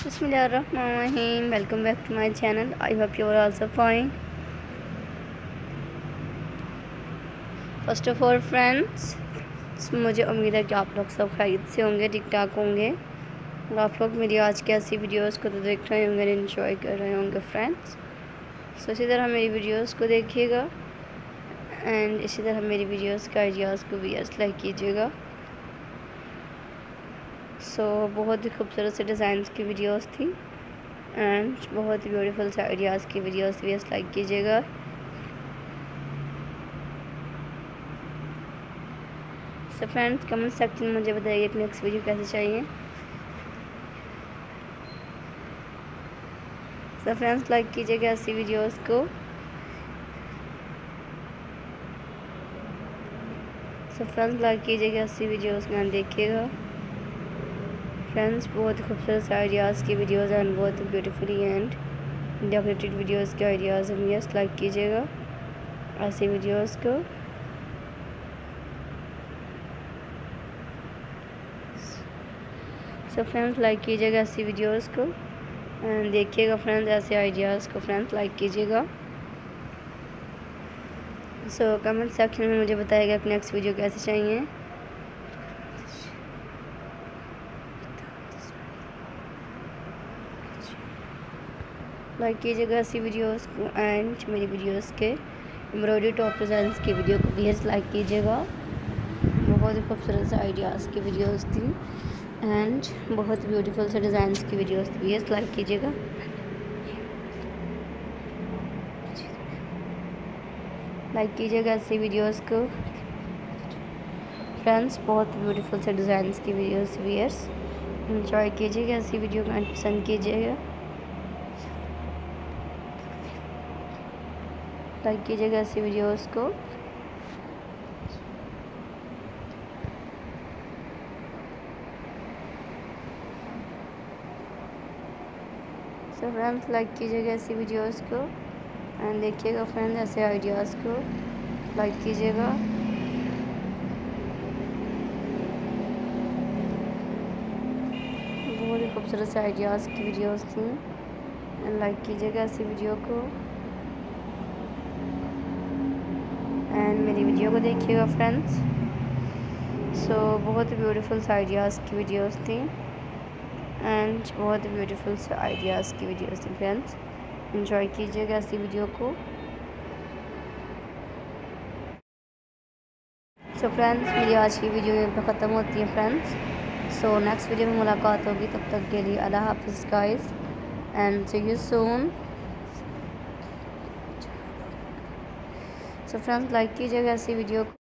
Welcome back to my channel. I hope you are also fine. First of all friends मुझे उम्मीद है कि आप लोग सब खरीद से होंगे ठीक ठाक होंगे। और आप लोग मेरी आज की ऐसी वीडियोस को तो देख रहे होंगे इन्जॉय कर रहे होंगे फ्रेंड्स सो इसी तरह मेरी वीडियोस को देखिएगा। एंड इसी तरह मेरी वीडियोस के आइडियाज़ को भी लाइक कीजिएगा। सो so, बहुत ही खूबसूरत से डिज़ाइन की वीडियोस थी। एंड बहुत ही ब्यूटीफुल से आइडियाज़ की वीडियोस भी लाइक कीजिएगा। सो फ्रेंड्स कमेंट सेक्शन में मुझे बताइए कि नेक्स्ट वीडियो कैसे चाहिए। सो फ्रेंड्स लाइक कीजिएगा ऐसी वीडियोस को। सो फ्रेंड्स लाइक कीजिएगा ऐसी वीडियोस का देखिएगा। फ्रेंड्स बहुत खूबसूरत आइडियाज़ की वीडियोज़ एंड बहुत ब्यूटीफुली एंड डेकोरेटेड वीडियोज़ के आइडियाज़ हम यस लाइक कीजिएगा ऐसी वीडियोज़ को। सो फ्रेंड्स लाइक कीजिएगा ऐसी वीडियोज़ को। एंड देखिएगा फ्रेंड्स ऐसे आइडियाज़ को। फ्रेंड्स लाइक कीजिएगा। सो कमेंट सेक्शन में मुझे बताएगा कि नेक्स्ट वीडियो कैसे चाहिए। लाइक कीजिएगा ऐसी वीडियोस को एंड मेरी वीडियोस के एम्ब्रॉयडरी टॉप डिज़ाइंस की वीडियो को भी लाइक कीजिएगा। बहुत ही खूबसूरत से आइडियाज़ की वीडियोस थी एंड बहुत ब्यूटीफुल से डिज़ाइंस की वीडियोस थी। लाइक कीजिएगा। लाइक कीजिएगा ऐसी वीडियोस को। फ्रेंड्स बहुत ब्यूटीफुल से डिज़ाइंस की वीडियोस वीयर्स इंजॉय कीजिएगा ऐसी वीडियो को पसंद कीजिएगा। लाइक कीजिएगा ऐसी वीडियोस को। सो फ्रेंड्स लाइक कीजिएगा ऐसी वीडियोस को। एंड देखिएगा फ्रेंड्स ऐसे आइडियाज़ को। लाइक कीजिएगा। बहुत ही खूबसूरत से आइडियाज़ की वीडियोस थी। लाइक कीजिएगा ऐसी वीडियो को। एंड मेरी वीडियो को देखिएगा फ्रेंड्स सो so, बहुत ब्यूटीफुल से आइडियाज़ की वीडियोस थी. एंड बहुत ब्यूटीफुल से आइडियाज़ की वीडियोस थी फ्रेंड्स इंजॉय कीजिएगा ऐसी वीडियो को. सो so, फ्रेंड्स मेरी आज की वीडियो यहाँ पर ख़त्म होती है फ्रेंड्स सो नेक्स्ट वीडियो में मुलाकात होगी. तब तक के लिए अल्लाह हाफिज़ guys and see you soon so friends like कीजिएगा ऐसी वीडियो